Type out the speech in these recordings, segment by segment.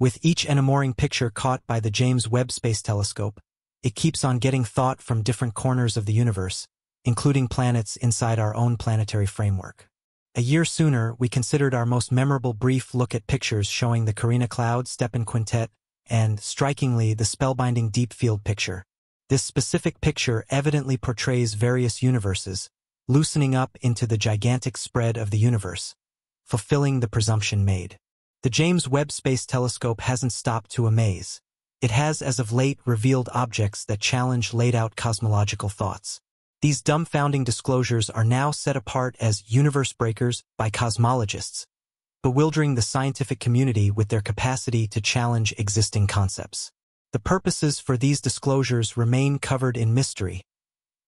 With each enamoring picture caught by the James Webb Space Telescope, it keeps on getting thought from different corners of the universe, including planets inside our own planetary framework. A year sooner, we considered our most memorable brief look at pictures showing the Carina Cloud Stephan's Quintet and, strikingly, the spellbinding Deep Field picture. This specific picture evidently portrays various universes, loosening up into the gigantic spread of the universe, fulfilling the presumption made. The James Webb Space Telescope hasn't stopped to amaze. It has as of late revealed objects that challenge laid-out cosmological thoughts. These dumbfounding disclosures are now set apart as universe breakers by cosmologists, bewildering the scientific community with their capacity to challenge existing concepts. The purposes for these disclosures remain covered in mystery,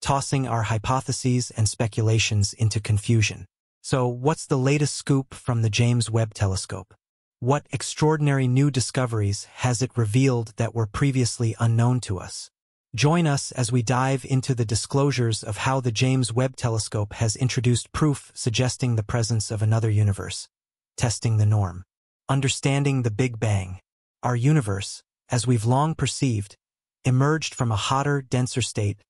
tossing our hypotheses and speculations into confusion. So what's the latest scoop from the James Webb Telescope? What extraordinary new discoveries has it revealed that were previously unknown to us? Join us as we dive into the disclosures of how the James Webb Telescope has introduced proof suggesting the presence of another universe, testing the norm, understanding the Big Bang. Our universe, as we've long perceived, emerged from a hotter, denser state,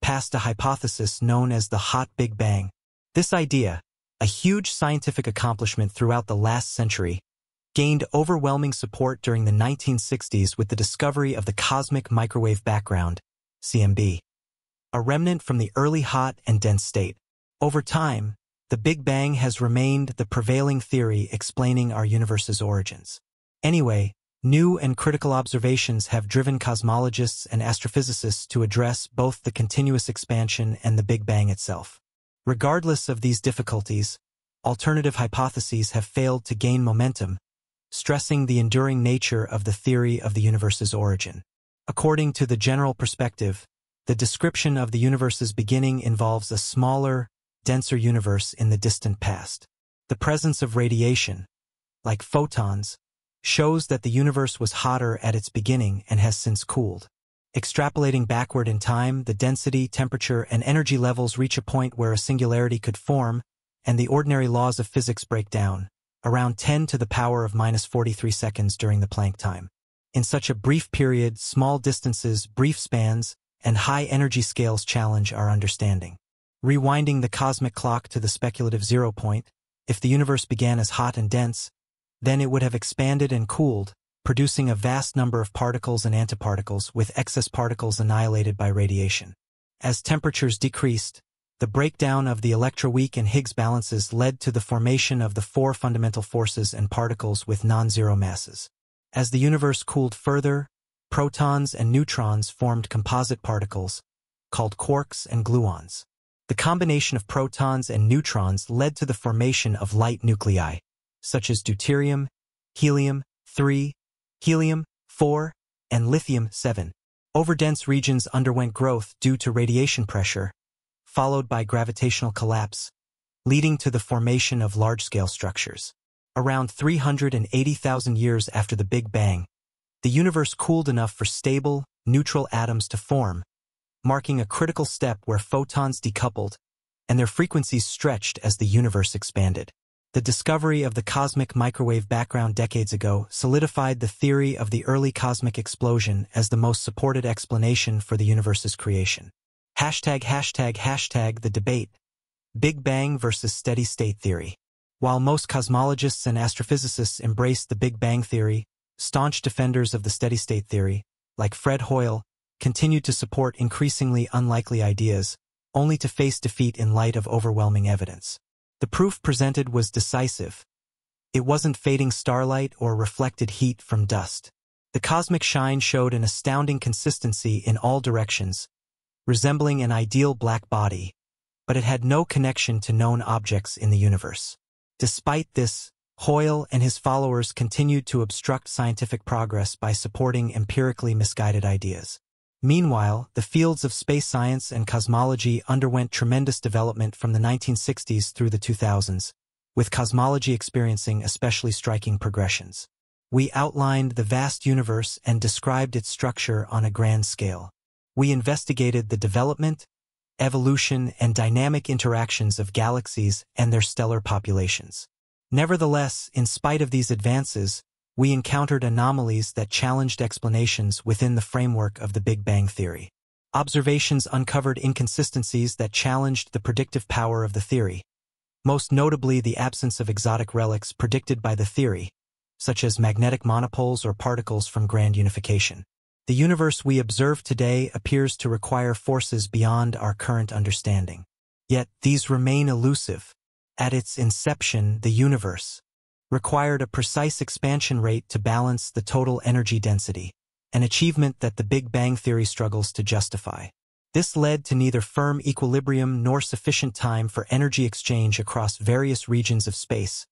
past a hypothesis known as the hot Big Bang. This idea, a huge scientific accomplishment throughout the last century, gained overwhelming support during the 1960s with the discovery of the cosmic microwave background, CMB, a remnant from the early hot and dense state. Over time, the Big Bang has remained the prevailing theory explaining our universe's origins. Anyway, new and critical observations have driven cosmologists and astrophysicists to address both the continuous expansion and the Big Bang itself. Regardless of these difficulties, alternative hypotheses have failed to gain momentum, stressing the enduring nature of the theory of the universe's origin. According to the general perspective, the description of the universe's beginning involves a smaller, denser universe in the distant past. The presence of radiation, like photons, shows that the universe was hotter at its beginning and has since cooled. Extrapolating backward in time, the density, temperature, and energy levels reach a point where a singularity could form, and the ordinary laws of physics break down, around 10 to the power of minus 43 seconds during the Planck time. In such a brief period, small distances, brief spans, and high energy scales challenge our understanding. Rewinding the cosmic clock to the speculative zero point, if the universe began as hot and dense, then it would have expanded and cooled, producing a vast number of particles and antiparticles with excess particles annihilated by radiation. As temperatures decreased, the breakdown of the electroweak and Higgs balances led to the formation of the four fundamental forces and particles with non-zero masses. As the universe cooled further, protons and neutrons formed composite particles, called quarks and gluons. The combination of protons and neutrons led to the formation of light nuclei, such as deuterium, helium-3, helium-4, and lithium-7. Overdense regions underwent growth due to radiation pressure, followed by gravitational collapse, leading to the formation of large-scale structures. Around 380,000 years after the Big Bang, the universe cooled enough for stable, neutral atoms to form, marking a critical step where photons decoupled and their frequencies stretched as the universe expanded. The discovery of the cosmic microwave background decades ago solidified the theory of the early cosmic explosion as the most supported explanation for the universe's creation. Hashtag hashtag hashtag the debate. Big Bang versus steady state theory. While most cosmologists and astrophysicists embrace the Big Bang theory, staunch defenders of the steady-state theory, like Fred Hoyle, continued to support increasingly unlikely ideas, only to face defeat in light of overwhelming evidence. The proof presented was decisive. It wasn't fading starlight or reflected heat from dust. The cosmic shine showed an astounding consistency in all directions, resembling an ideal black body, but it had no connection to known objects in the universe. Despite this, Hoyle and his followers continued to obstruct scientific progress by supporting empirically misguided ideas. Meanwhile, the fields of space science and cosmology underwent tremendous development from the 1960s through the 2000s, with cosmology experiencing especially striking progressions. We outlined the vast universe and described its structure on a grand scale. We investigated the development, evolution, and dynamic interactions of galaxies and their stellar populations. Nevertheless, in spite of these advances, we encountered anomalies that challenged explanations within the framework of the Big Bang Theory. Observations uncovered inconsistencies that challenged the predictive power of the theory, most notably the absence of exotic relics predicted by the theory, such as magnetic monopoles or particles from grand unification. The universe we observe today appears to require forces beyond our current understanding. Yet these remain elusive. At its inception, the universe required a precise expansion rate to balance the total energy density, an achievement that the Big Bang Theory struggles to justify. This led to neither firm equilibrium nor sufficient time for energy exchange across various regions of space,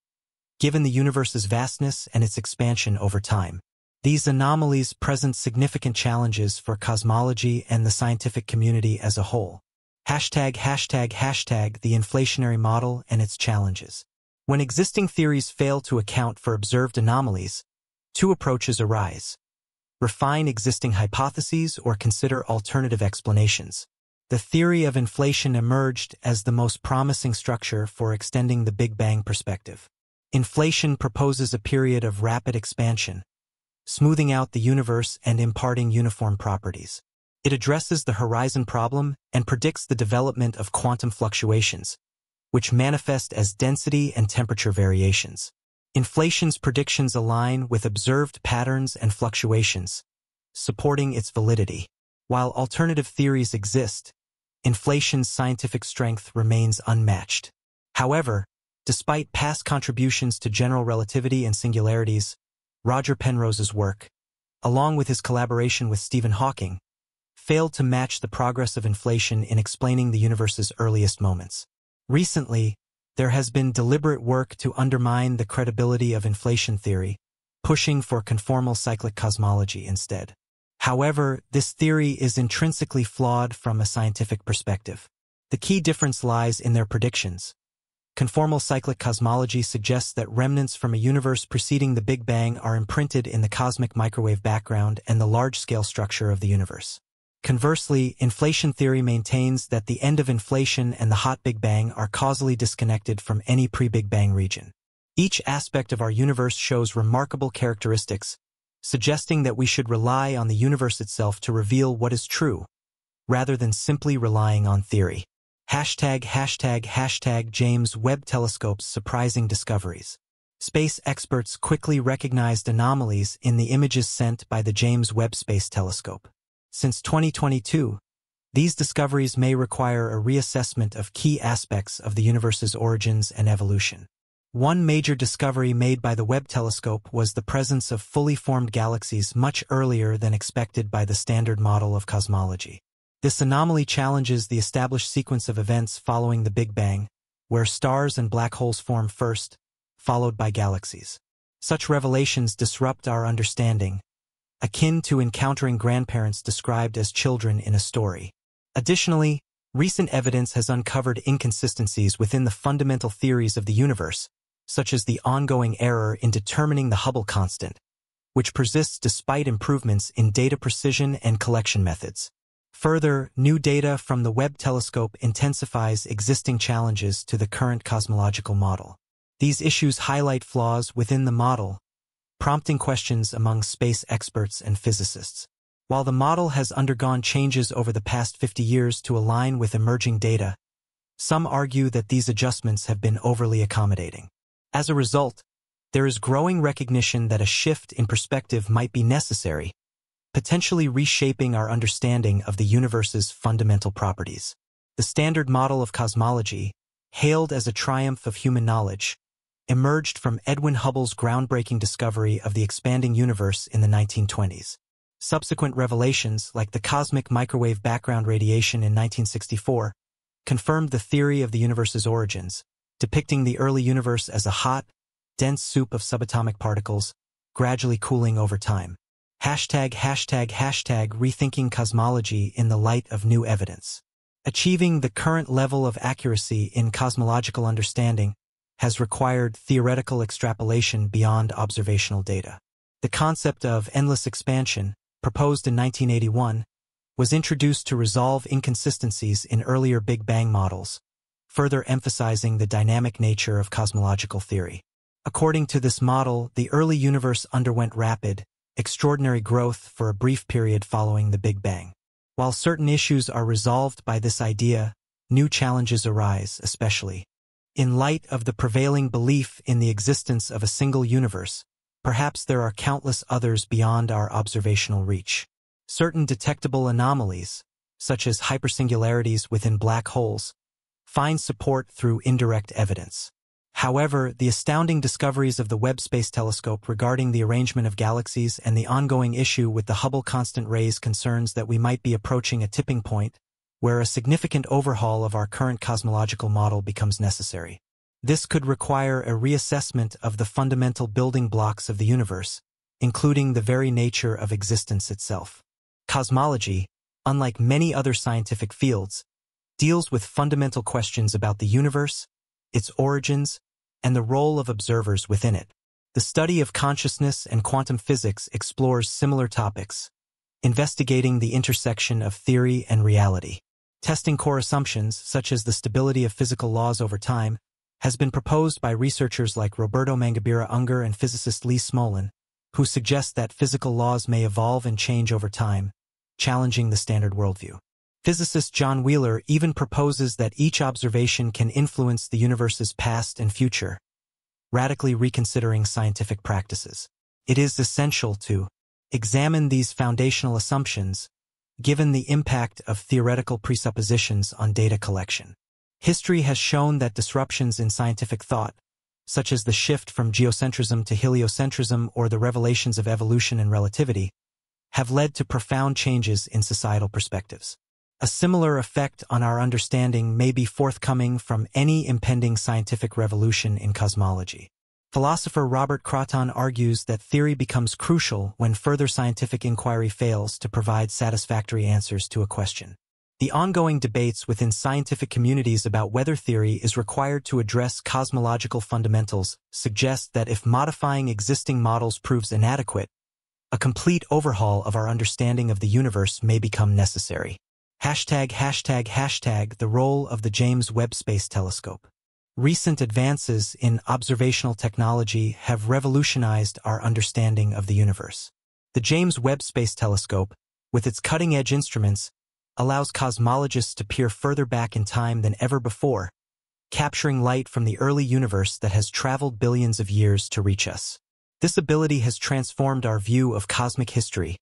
given the universe's vastness and its expansion over time. These anomalies present significant challenges for cosmology and the scientific community as a whole. Hashtag hashtag hashtag the inflationary model and its challenges. When existing theories fail to account for observed anomalies, two approaches arise. Refine existing hypotheses or consider alternative explanations. The theory of inflation emerged as the most promising structure for extending the Big Bang perspective. Inflation proposes a period of rapid expansion, smoothing out the universe and imparting uniform properties. It addresses the horizon problem and predicts the development of quantum fluctuations, which manifest as density and temperature variations. Inflation's predictions align with observed patterns and fluctuations, supporting its validity. While alternative theories exist, inflation's scientific strength remains unmatched. However, despite past contributions to general relativity and singularities, Roger Penrose's work, along with his collaboration with Stephen Hawking, failed to match the progress of inflation in explaining the universe's earliest moments. Recently, there has been deliberate work to undermine the credibility of inflation theory, pushing for conformal cyclic cosmology instead. However, this theory is intrinsically flawed from a scientific perspective. The key difference lies in their predictions, Conformal cyclic cosmology suggests that remnants from a universe preceding the Big Bang are imprinted in the cosmic microwave background and the large-scale structure of the universe. Conversely, inflation theory maintains that the end of inflation and the hot Big Bang are causally disconnected from any pre-Big Bang region. Each aspect of our universe shows remarkable characteristics, suggesting that we should rely on the universe itself to reveal what is true, rather than simply relying on theory. Hashtag hashtag hashtag James Webb Telescope's surprising discoveries. Space experts quickly recognized anomalies in the images sent by the James Webb Space Telescope. Since 2022, these discoveries may require a reassessment of key aspects of the universe's origins and evolution. One major discovery made by the Webb telescope was the presence of fully formed galaxies much earlier than expected by the standard model of cosmology. This anomaly challenges the established sequence of events following the Big Bang, where stars and black holes form first, followed by galaxies. Such revelations disrupt our understanding, akin to encountering grandparents described as children in a story. Additionally, recent evidence has uncovered inconsistencies within the fundamental theories of the universe, such as the ongoing error in determining the Hubble constant, which persists despite improvements in data precision and collection methods. Further, new data from the Webb telescope intensifies existing challenges to the current cosmological model. These issues highlight flaws within the model, prompting questions among space experts and physicists. While the model has undergone changes over the past 50 years to align with emerging data, some argue that these adjustments have been overly accommodating. As a result, there is growing recognition that a shift in perspective might be necessary potentially reshaping our understanding of the universe's fundamental properties. The standard model of cosmology, hailed as a triumph of human knowledge, emerged from Edwin Hubble's groundbreaking discovery of the expanding universe in the 1920s. Subsequent revelations, like the cosmic microwave background radiation in 1964, confirmed the theory of the universe's origins, depicting the early universe as a hot, dense soup of subatomic particles, gradually cooling over time. Hashtag hashtag hashtag rethinking cosmology in the light of new evidence. Achieving the current level of accuracy in cosmological understanding has required theoretical extrapolation beyond observational data. The concept of endless expansion, proposed in 1981, was introduced to resolve inconsistencies in earlier Big Bang models, further emphasizing the dynamic nature of cosmological theory. According to this model, the early universe underwent rapid, extraordinary growth for a brief period following the Big Bang. While certain issues are resolved by this idea, new challenges arise, especially in light of the prevailing belief in the existence of a single universe, perhaps there are countless others beyond our observational reach. Certain detectable anomalies, such as hypersingularities within black holes, find support through indirect evidence. However, the astounding discoveries of the Webb Space Telescope regarding the arrangement of galaxies and the ongoing issue with the Hubble constant rays concerns that we might be approaching a tipping point where a significant overhaul of our current cosmological model becomes necessary. This could require a reassessment of the fundamental building blocks of the universe, including the very nature of existence itself. Cosmology, unlike many other scientific fields, deals with fundamental questions about the universe, its origins, and the role of observers within it. The study of consciousness and quantum physics explores similar topics, investigating the intersection of theory and reality. Testing core assumptions, such as the stability of physical laws over time, has been proposed by researchers like Roberto Mangabeira Unger and physicist Lee Smolin, who suggest that physical laws may evolve and change over time, challenging the standard worldview. Physicist John Wheeler even proposes that each observation can influence the universe's past and future, radically reconsidering scientific practices. It is essential to examine these foundational assumptions given the impact of theoretical presuppositions on data collection. History has shown that disruptions in scientific thought, such as the shift from geocentrism to heliocentrism or the revelations of evolution and relativity, have led to profound changes in societal perspectives. A similar effect on our understanding may be forthcoming from any impending scientific revolution in cosmology. Philosopher Robert Croton argues that theory becomes crucial when further scientific inquiry fails to provide satisfactory answers to a question. The ongoing debates within scientific communities about whether theory is required to address cosmological fundamentals suggest that if modifying existing models proves inadequate, a complete overhaul of our understanding of the universe may become necessary. Hashtag hashtag hashtag the role of the James Webb Space Telescope. Recent advances in observational technology have revolutionized our understanding of the universe. The James Webb Space Telescope, with its cutting-edge instruments, allows cosmologists to peer further back in time than ever before, capturing light from the early universe that has traveled billions of years to reach us. This ability has transformed our view of cosmic history,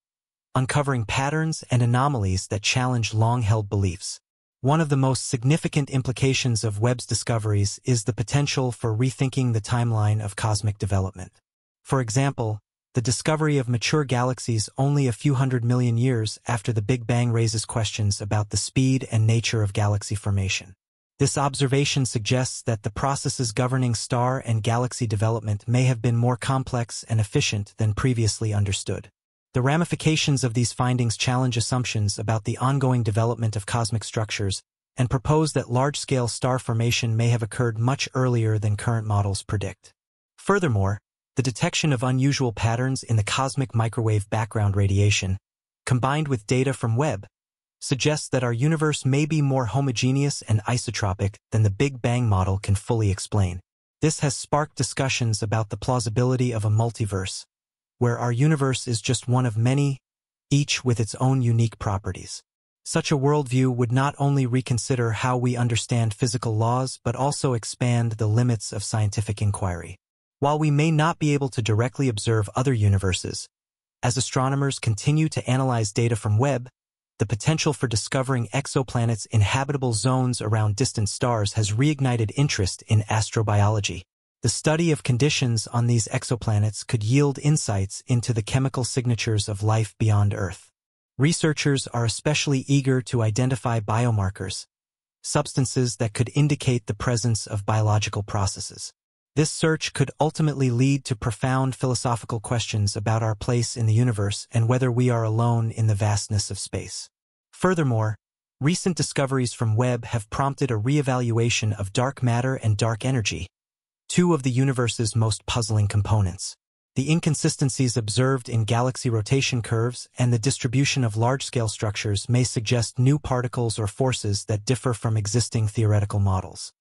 uncovering patterns and anomalies that challenge long-held beliefs. One of the most significant implications of Webb's discoveries is the potential for rethinking the timeline of cosmic development. For example, the discovery of mature galaxies only a few hundred million years after the Big Bang raises questions about the speed and nature of galaxy formation. This observation suggests that the processes governing star and galaxy development may have been more complex and efficient than previously understood. The ramifications of these findings challenge assumptions about the ongoing development of cosmic structures and propose that large-scale star formation may have occurred much earlier than current models predict. Furthermore, the detection of unusual patterns in the cosmic microwave background radiation, combined with data from Webb, suggests that our universe may be more homogeneous and isotropic than the Big Bang model can fully explain. This has sparked discussions about the plausibility of a multiverse, where our universe is just one of many, each with its own unique properties. Such a worldview would not only reconsider how we understand physical laws, but also expand the limits of scientific inquiry. While we may not be able to directly observe other universes, as astronomers continue to analyze data from Webb, the potential for discovering exoplanets in habitable zones around distant stars has reignited interest in astrobiology. The study of conditions on these exoplanets could yield insights into the chemical signatures of life beyond Earth. Researchers are especially eager to identify biomarkers, substances that could indicate the presence of biological processes. This search could ultimately lead to profound philosophical questions about our place in the universe and whether we are alone in the vastness of space. Furthermore, recent discoveries from Webb have prompted a reevaluation of dark matter and dark energy, two of the universe's most puzzling components. The inconsistencies observed in galaxy rotation curves and the distribution of large-scale structures may suggest new particles or forces that differ from existing theoretical models.